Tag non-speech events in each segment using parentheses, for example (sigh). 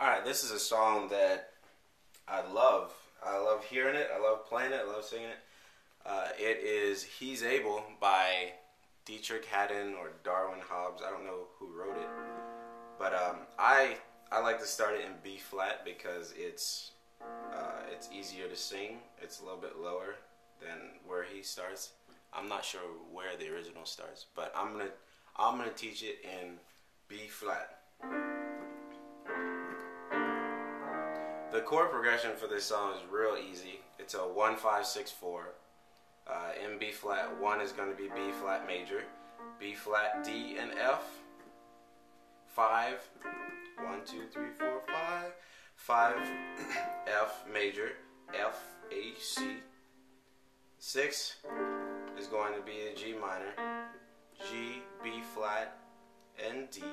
All right, this is a song that I love. I love hearing it. I love playing it. I love singing it. Uh, it is "He's Able" by Deitrick Haddon or Darwin Hobbs. I don't know who wrote it, but um, I I like to start it in B flat because it's uh, it's easier to sing. It's a little bit lower than where he starts. I'm not sure where the original starts, but I'm gonna I'm gonna teach it in B flat. The chord progression for this song is real easy. It's a one five six four. Uh, in B flat, one is going to be B flat major, B flat D and F. Five, one two three four five, five (clears throat) F major, F A C. Six is going to be a G minor, G B flat and D.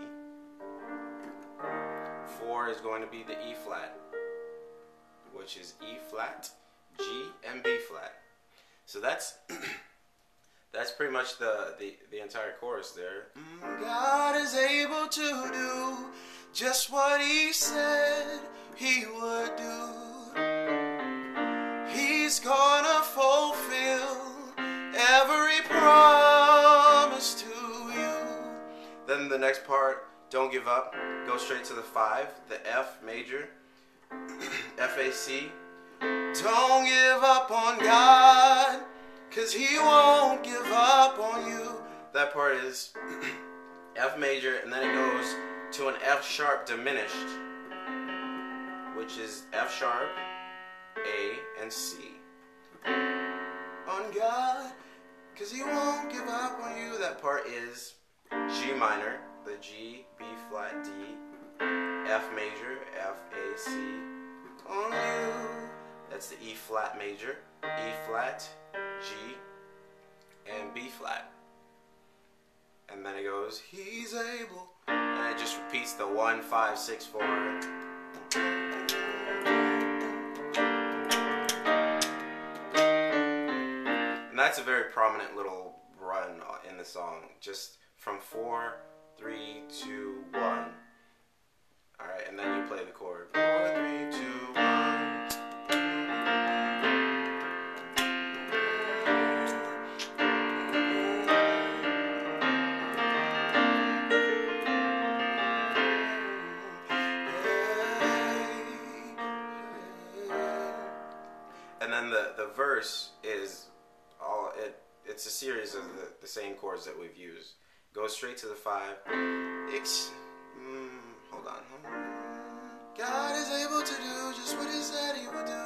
Four is going to be the E flat which is E flat, G, and B flat. So that's (clears throat) that's pretty much the, the, the entire chorus there. Mm, God is able to do just what he said he would do. He's gonna fulfill every promise to you. Then the next part, don't give up, go straight to the five, the F major. (clears throat) FAC. Don't give up on God, cause He won't give up on you. That part is (clears throat) F major, and then it goes to an F sharp diminished, which is F sharp, A, and C. On God, cause He won't give up on you. That part is G minor, the G, B flat, D, F major, F, A, C, on you. That's the E flat major, E flat, G, and B flat. And then it goes, He's able. And it just repeats the one, five, six, four. And that's a very prominent little run in the song. Just from four, three, two, one. Alright, and then you play the chord. Three, verse is all it it's a series of the, the same chords that we've used. Go straight to the five. Ex- mm, hold on. Hold on. God is able to do just what He said He would do,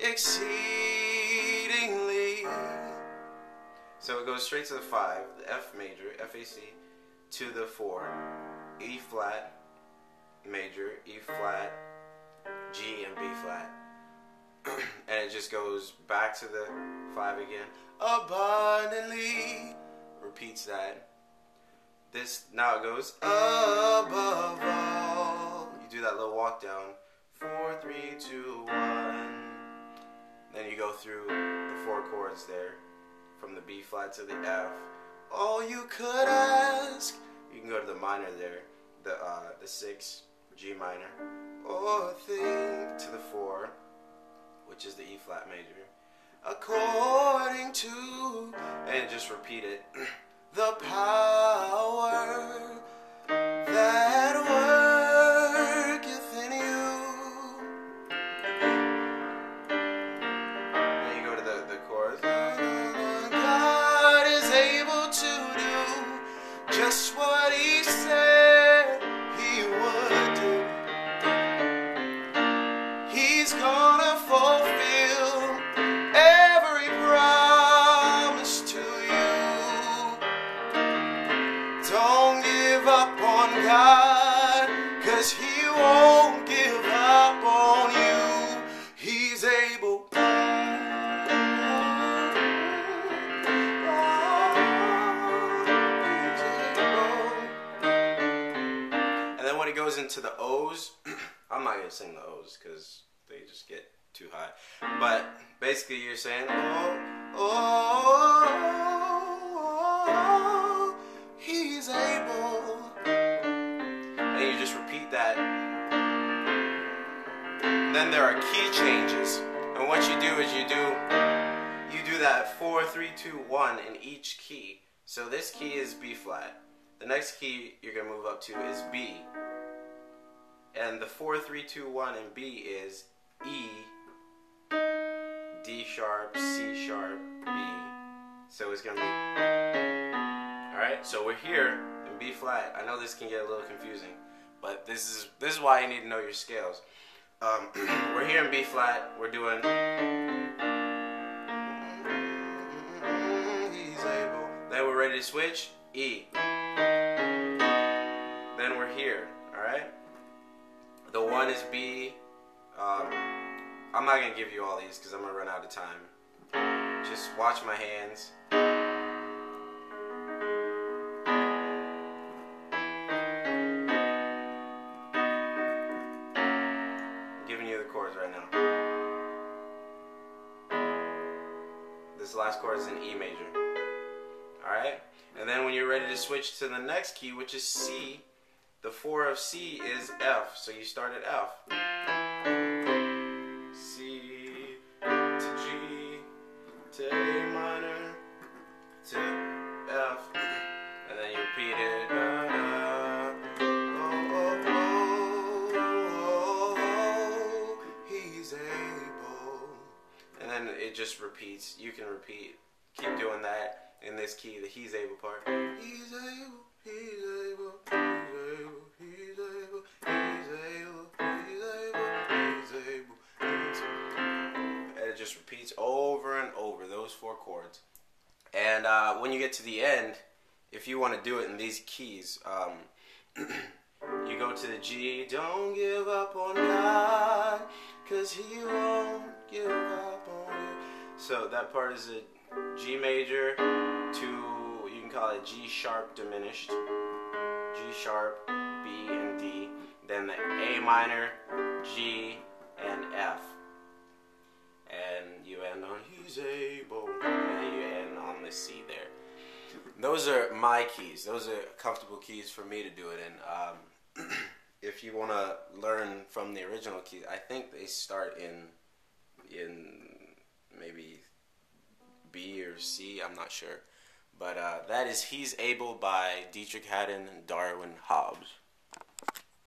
(clears throat) exceedingly. So it goes straight to the five, the F major, F A C, to the four, E flat, major, E flat, G, and B flat. (clears throat) and it just goes back to the five again. Abundantly. Repeats that. This now it goes above all. You do that little walk down. Four, three, two, one. Then you go through the four chords there, from the B flat to the F. All you could ask. You can go to the minor there, the uh, the six, G minor, or think to the four, which is the E flat major, according to, and just repeat it. (clears throat) the power goes into the O's, (clears throat) I'm not gonna sing the O's because they just get too high. But basically, you're saying, oh, Oh, oh he's able. and you just repeat that then there are key changes. And what you do is you do you do that four, three, two, one in each key. So this key is B flat. The next key you're gonna move up to is B. And the four, three, two, one in B is E, D sharp, C sharp, B. So it's gonna be Alright, so we're here in B flat. I know this can get a little confusing, but this is this is why you need to know your scales. Um, (clears throat) we're here in B flat. We're doing. Then we're ready to switch. E. Then we're here. All right. The one is B. Um, I'm not gonna give you all these because I'm gonna run out of time. Just watch my hands. giving you the chords right now. This last chord is an E major. Alright? And then when you're ready to switch to the next key, which is C, the 4 of C is F. So you start at F. C to G to A minor to F. And then you repeat it. Oh, oh, oh, oh, he's able. And then it just repeats. You can repeat. Keep doing that in this key, the he's able part. He's able, he's able, chords. And uh, when you get to the end, if you want to do it in these keys, um, (clears throat) you go to the G. Don't give up on God, cause He won't give up on you. So that part is a G major to, you can call it G sharp diminished, G sharp, B, and D. Then the A minor, G, and F. And on He's able, and you end on the C there those are my keys. Those are comfortable keys for me to do it in. Um, (clears throat) if you want to learn from the original keys, I think they start in in maybe B or C. I'm not sure, but uh, that is "He's Able" by Deitrick Haddon and Darwin Hobbs.